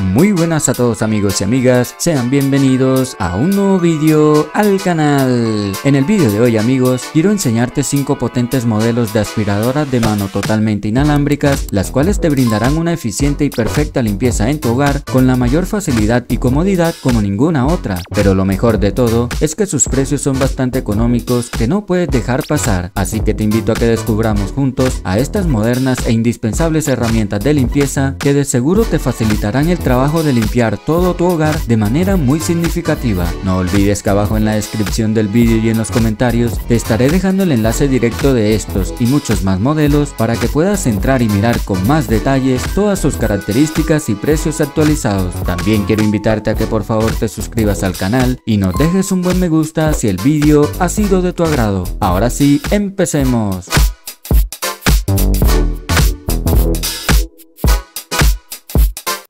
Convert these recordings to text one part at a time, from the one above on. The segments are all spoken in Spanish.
Muy buenas a todos amigos y amigas, sean bienvenidos a un nuevo vídeo al canal. En el vídeo de hoy amigos, quiero enseñarte 5 potentes modelos de aspiradoras de mano totalmente inalámbricas, las cuales te brindarán una eficiente y perfecta limpieza en tu hogar con la mayor facilidad y comodidad como ninguna otra. Pero lo mejor de todo es que sus precios son bastante económicos que no puedes dejar pasar, así que te invito a que descubramos juntos a estas modernas e indispensables herramientas de limpieza que de seguro te facilitarán el trabajo de limpiar todo tu hogar de manera muy significativa. No olvides que abajo en la descripción del vídeo y en los comentarios te estaré dejando el enlace directo de estos y muchos más modelos para que puedas entrar y mirar con más detalles todas sus características y precios actualizados. También quiero invitarte a que por favor te suscribas al canal y nos dejes un buen me gusta si el vídeo ha sido de tu agrado. Ahora sí, empecemos.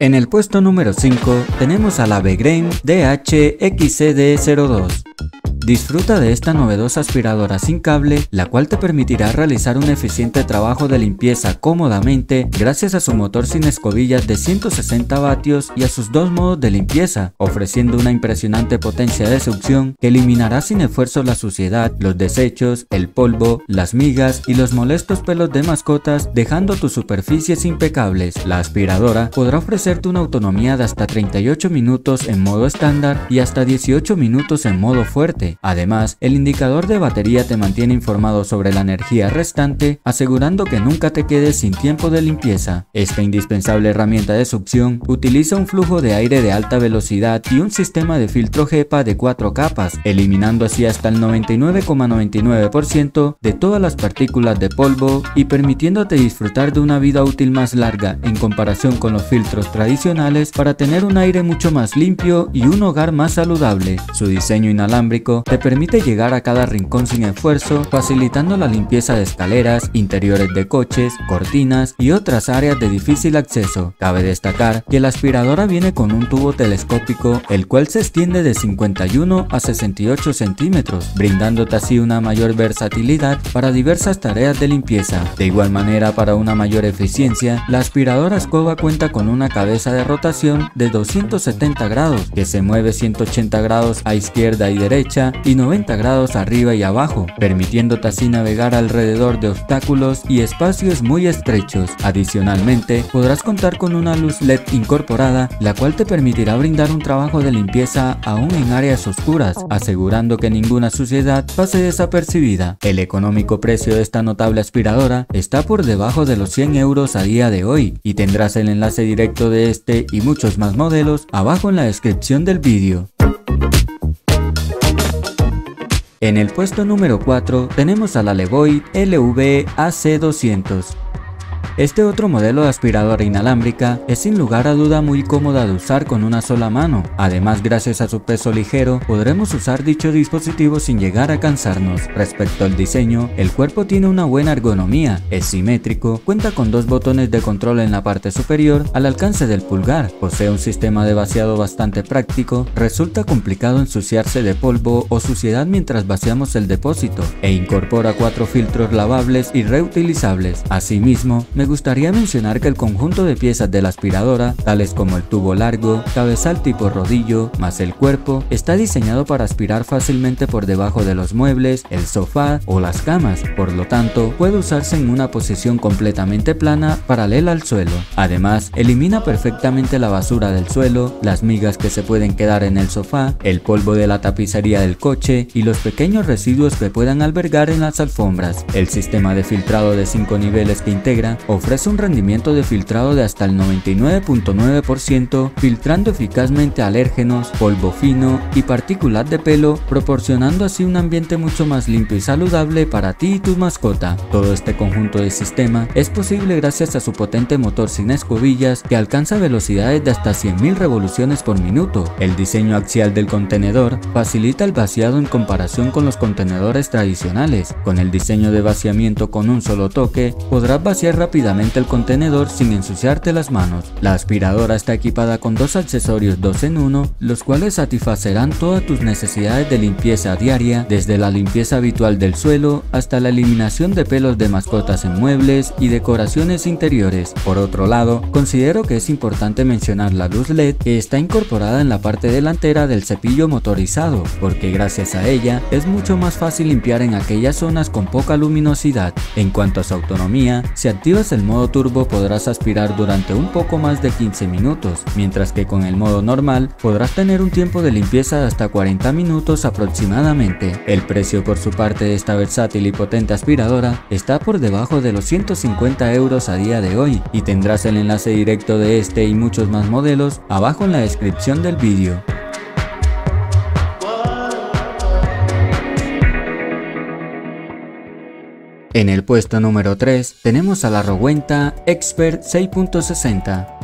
En el puesto número 5 tenemos a la Begrain DHXCD02. Disfruta de esta novedosa aspiradora sin cable, la cual te permitirá realizar un eficiente trabajo de limpieza cómodamente gracias a su motor sin escobillas de 160 vatios y a sus dos modos de limpieza, ofreciendo una impresionante potencia de succión que eliminará sin esfuerzo la suciedad, los desechos, el polvo, las migas y los molestos pelos de mascotas, dejando tus superficies impecables. La aspiradora podrá ofrecerte una autonomía de hasta 38 minutos en modo estándar y hasta 18 minutos en modo fuerte, Además, el indicador de batería te mantiene informado sobre la energía restante, asegurando que nunca te quedes sin tiempo de limpieza. Esta indispensable herramienta de succión utiliza un flujo de aire de alta velocidad y un sistema de filtro HEPA de 4 capas, eliminando así hasta el 99,99% de todas las partículas de polvo y permitiéndote disfrutar de una vida útil más larga en comparación con los filtros tradicionales para tener un aire mucho más limpio y un hogar más saludable. Su diseño inalámbrico te permite llegar a cada rincón sin esfuerzo, facilitando la limpieza de escaleras, interiores de coches, cortinas y otras áreas de difícil acceso. Cabe destacar que la aspiradora viene con un tubo telescópico, el cual se extiende de 51 a 68 centímetros, brindándote así una mayor versatilidad para diversas tareas de limpieza. De igual manera, para una mayor eficiencia, la aspiradora escoba cuenta con una cabeza de rotación de 270 grados, que se mueve 180 grados a izquierda y derecha y 90 grados arriba y abajo, permitiéndote así navegar alrededor de obstáculos y espacios muy estrechos. Adicionalmente, podrás contar con una luz LED incorporada, la cual te permitirá brindar un trabajo de limpieza aún en áreas oscuras, asegurando que ninguna suciedad pase desapercibida. El económico precio de esta notable aspiradora está por debajo de los 100 euros a día de hoy y tendrás el enlace directo de este y muchos más modelos abajo en la descripción del vídeo. En el puesto número 4 tenemos a la Levoit LV AC200. Este otro modelo de aspiradora inalámbrica es sin lugar a duda muy cómoda de usar con una sola mano. Además, gracias a su peso ligero, podremos usar dicho dispositivo sin llegar a cansarnos. Respecto al diseño, el cuerpo tiene una buena ergonomía, es simétrico, cuenta con dos botones de control en la parte superior al alcance del pulgar, posee un sistema de vaciado bastante práctico, resulta complicado ensuciarse de polvo o suciedad mientras vaciamos el depósito, e incorpora cuatro filtros lavables y reutilizables. Asimismo, me gustaría mencionar que el conjunto de piezas de la aspiradora, tales como el tubo largo, cabezal tipo rodillo, más el cuerpo, está diseñado para aspirar fácilmente por debajo de los muebles, el sofá o las camas, por lo tanto puede usarse en una posición completamente plana paralela al suelo. Además, elimina perfectamente la basura del suelo, las migas que se pueden quedar en el sofá, el polvo de la tapicería del coche y los pequeños residuos que puedan albergar en las alfombras. El sistema de filtrado de 5 niveles que integra ofrece un rendimiento de filtrado de hasta el 99.9%, filtrando eficazmente alérgenos, polvo fino y partículas de pelo, proporcionando así un ambiente mucho más limpio y saludable para ti y tu mascota. Todo este conjunto de sistema es posible gracias a su potente motor sin escobillas que alcanza velocidades de hasta 100.000 revoluciones por minuto. El diseño axial del contenedor facilita el vaciado en comparación con los contenedores tradicionales. Con el diseño de vaciamiento con un solo toque, podrás vaciar rápidamente rápidamente el contenedor sin ensuciarte las manos. La aspiradora está equipada con dos accesorios 2 en 1, los cuales satisfacerán todas tus necesidades de limpieza diaria, desde la limpieza habitual del suelo hasta la eliminación de pelos de mascotas en muebles y decoraciones interiores. Por otro lado, considero que es importante mencionar la luz LED que está incorporada en la parte delantera del cepillo motorizado, porque gracias a ella es mucho más fácil limpiar en aquellas zonas con poca luminosidad. En cuanto a su autonomía, si activas el modo turbo podrás aspirar durante un poco más de 15 minutos, mientras que con el modo normal podrás tener un tiempo de limpieza de hasta 40 minutos aproximadamente. El precio por su parte de esta versátil y potente aspiradora está por debajo de los 150 euros a día de hoy y tendrás el enlace directo de este y muchos más modelos abajo en la descripción del vídeo. En el puesto número 3 tenemos a la Rowenta Expert 6.60.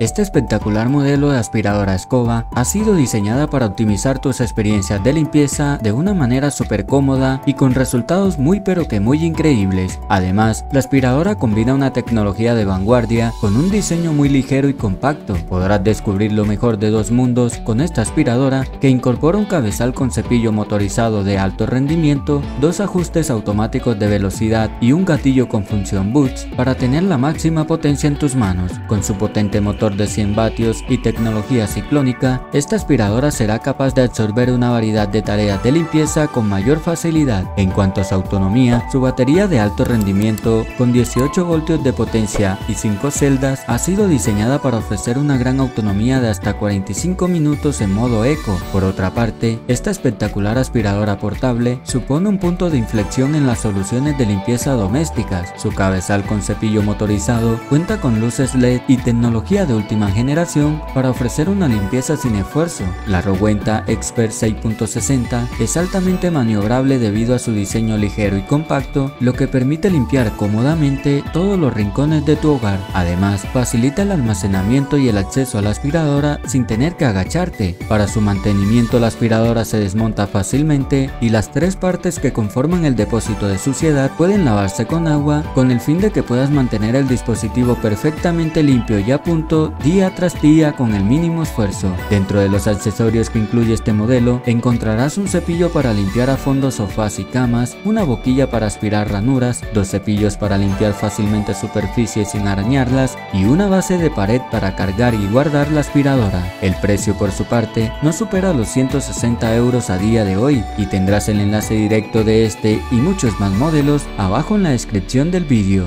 Este espectacular modelo de aspiradora escoba ha sido diseñada para optimizar tus experiencias de limpieza de una manera súper cómoda y con resultados muy pero que muy increíbles. Además, la aspiradora combina una tecnología de vanguardia con un diseño muy ligero y compacto. Podrás descubrir lo mejor de dos mundos con esta aspiradora que incorpora un cabezal con cepillo motorizado de alto rendimiento, dos ajustes automáticos de velocidad y un gatillo con función boots para tener la máxima potencia en tus manos. Con su potente motor de 100 vatios y tecnología ciclónica, esta aspiradora será capaz de absorber una variedad de tareas de limpieza con mayor facilidad. En cuanto a su autonomía, su batería de alto rendimiento con 18 voltios de potencia y 5 celdas ha sido diseñada para ofrecer una gran autonomía de hasta 45 minutos en modo eco. Por otra parte, esta espectacular aspiradora portable supone un punto de inflexión en las soluciones de limpieza domésticas. Su cabezal con cepillo motorizado cuenta con luces LED y tecnología de última generación para ofrecer una limpieza sin esfuerzo. La Rowenta Expert 6.60 es altamente maniobrable debido a su diseño ligero y compacto, lo que permite limpiar cómodamente todos los rincones de tu hogar. Además, facilita el almacenamiento y el acceso a la aspiradora sin tener que agacharte. Para su mantenimiento la aspiradora se desmonta fácilmente y las tres partes que conforman el depósito de suciedad pueden lavarse con agua con el fin de que puedas mantener el dispositivo perfectamente limpio y a punto día tras día con el mínimo esfuerzo. Dentro de los accesorios que incluye este modelo encontrarás un cepillo para limpiar a fondo sofás y camas, una boquilla para aspirar ranuras, dos cepillos para limpiar fácilmente superficies sin arañarlas y una base de pared para cargar y guardar la aspiradora. El precio por su parte no supera los 160 euros a día de hoy y tendrás el enlace directo de este y muchos más modelos abajo en la descripción del vídeo.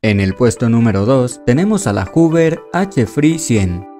En el puesto número 2 tenemos a la Hoover H-Free 100.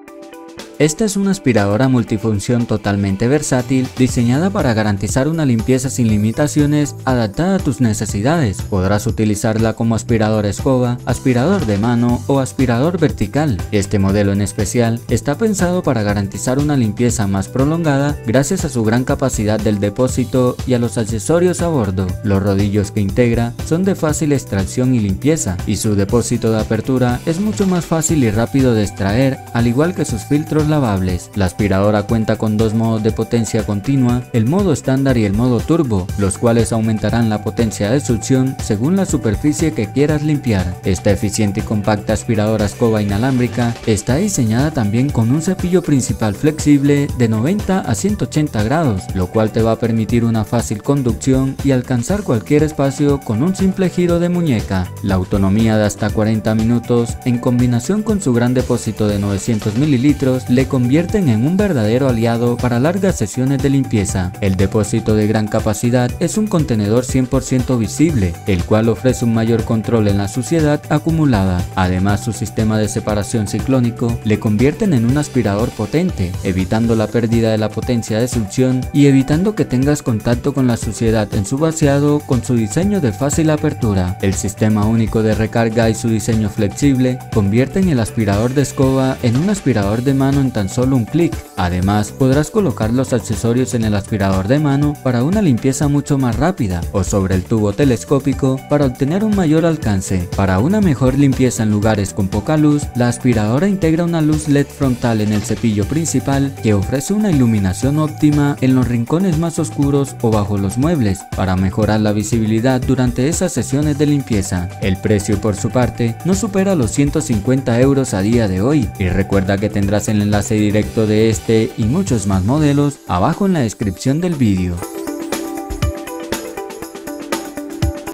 Esta es una aspiradora multifunción totalmente versátil, diseñada para garantizar una limpieza sin limitaciones adaptada a tus necesidades. Podrás utilizarla como aspirador escoba, aspirador de mano o aspirador vertical. Este modelo en especial está pensado para garantizar una limpieza más prolongada gracias a su gran capacidad del depósito y a los accesorios a bordo. Los rodillos que integra son de fácil extracción y limpieza, y su depósito de apertura es mucho más fácil y rápido de extraer, al igual que sus filtros lavables. La aspiradora cuenta con dos modos de potencia continua, el modo estándar y el modo turbo, los cuales aumentarán la potencia de succión según la superficie que quieras limpiar. Esta eficiente y compacta aspiradora escoba inalámbrica está diseñada también con un cepillo principal flexible de 90 a 180 grados, lo cual te va a permitir una fácil conducción y alcanzar cualquier espacio con un simple giro de muñeca. La autonomía de hasta 40 minutos, en combinación con su gran depósito de 900 mililitros, le convierten en un verdadero aliado para largas sesiones de limpieza. El depósito de gran capacidad es un contenedor 100% visible, el cual ofrece un mayor control en la suciedad acumulada. Además, su sistema de separación ciclónico le convierten en un aspirador potente, evitando la pérdida de la potencia de succión y evitando que tengas contacto con la suciedad en su vaciado con su diseño de fácil apertura. El sistema único de recarga y su diseño flexible convierten el aspirador de escoba en un aspirador de mano tan solo un clic. Además, podrás colocar los accesorios en el aspirador de mano para una limpieza mucho más rápida o sobre el tubo telescópico para obtener un mayor alcance. Para una mejor limpieza en lugares con poca luz, la aspiradora integra una luz LED frontal en el cepillo principal que ofrece una iluminación óptima en los rincones más oscuros o bajo los muebles para mejorar la visibilidad durante esas sesiones de limpieza. El precio por su parte no supera los 150 euros a día de hoy y recuerda que tendrás el enlace directo de este y muchos más modelos abajo en la descripción del vídeo.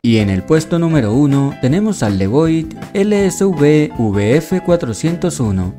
Y en el puesto número 1 tenemos al Levoit LSV VF401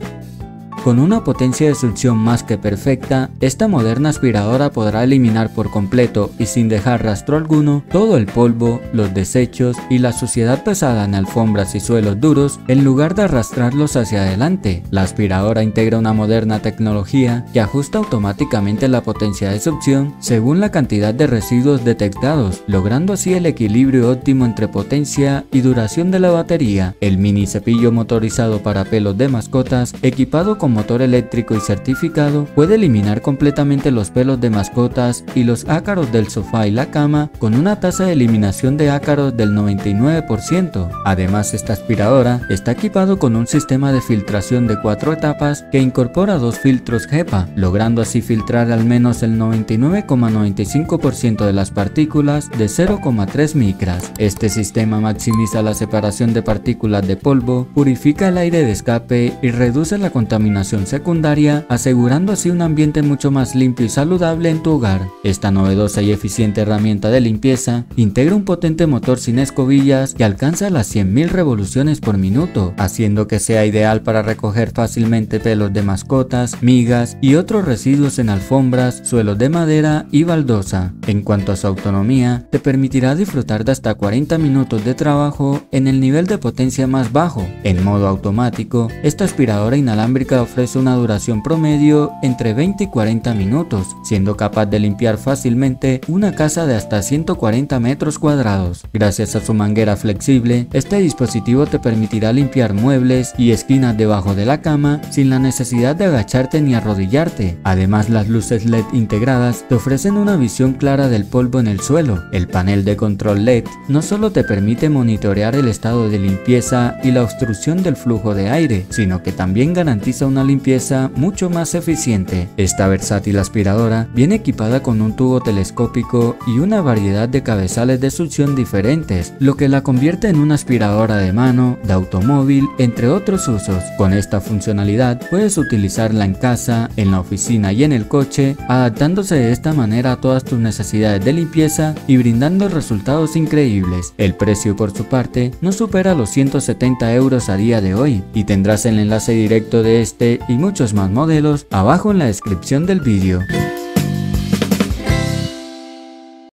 con una potencia de succión más que perfecta, esta moderna aspiradora podrá eliminar por completo y sin dejar rastro alguno todo el polvo, los desechos y la suciedad pesada en alfombras y suelos duros en lugar de arrastrarlos hacia adelante. La aspiradora integra una moderna tecnología que ajusta automáticamente la potencia de succión según la cantidad de residuos detectados, logrando así el equilibrio óptimo entre potencia y duración de la batería. El mini cepillo motorizado para pelos de mascotas equipado con motor eléctrico y certificado puede eliminar completamente los pelos de mascotas y los ácaros del sofá y la cama con una tasa de eliminación de ácaros del 99%. Además, esta aspiradora está equipado con un sistema de filtración de cuatro etapas que incorpora dos filtros HEPA, logrando así filtrar al menos el 99,95% de las partículas de 0,3 micras. Este sistema maximiza la separación de partículas de polvo, purifica el aire de escape y reduce la contaminación secundaria, asegurando así un ambiente mucho más limpio y saludable en tu hogar. Esta novedosa y eficiente herramienta de limpieza integra un potente motor sin escobillas que alcanza las 100.000 revoluciones por minuto, haciendo que sea ideal para recoger fácilmente pelos de mascotas, migas y otros residuos en alfombras, suelos de madera y baldosa. En cuanto a su autonomía, te permitirá disfrutar de hasta 40 minutos de trabajo en el nivel de potencia más bajo. En modo automático, esta aspiradora inalámbrica ofrece una duración promedio entre 20 y 40 minutos, siendo capaz de limpiar fácilmente una casa de hasta 140 metros cuadrados. Gracias a su manguera flexible, este dispositivo te permitirá limpiar muebles y esquinas debajo de la cama sin la necesidad de agacharte ni arrodillarte. Además, las luces LED integradas te ofrecen una visión clara del polvo en el suelo. El panel de control LED no solo te permite monitorear el estado de limpieza y la obstrucción del flujo de aire, sino que también garantiza una limpieza mucho más eficiente. Esta versátil aspiradora viene equipada con un tubo telescópico y una variedad de cabezales de succión diferentes, lo que la convierte en una aspiradora de mano, de automóvil, entre otros usos. Con esta funcionalidad puedes utilizarla en casa, en la oficina y en el coche, adaptándose de esta manera a todas tus necesidades de limpieza y brindando resultados increíbles. El precio por su parte no supera los 170 euros a día de hoy y tendrás el enlace directo de y muchos más modelos abajo en la descripción del vídeo.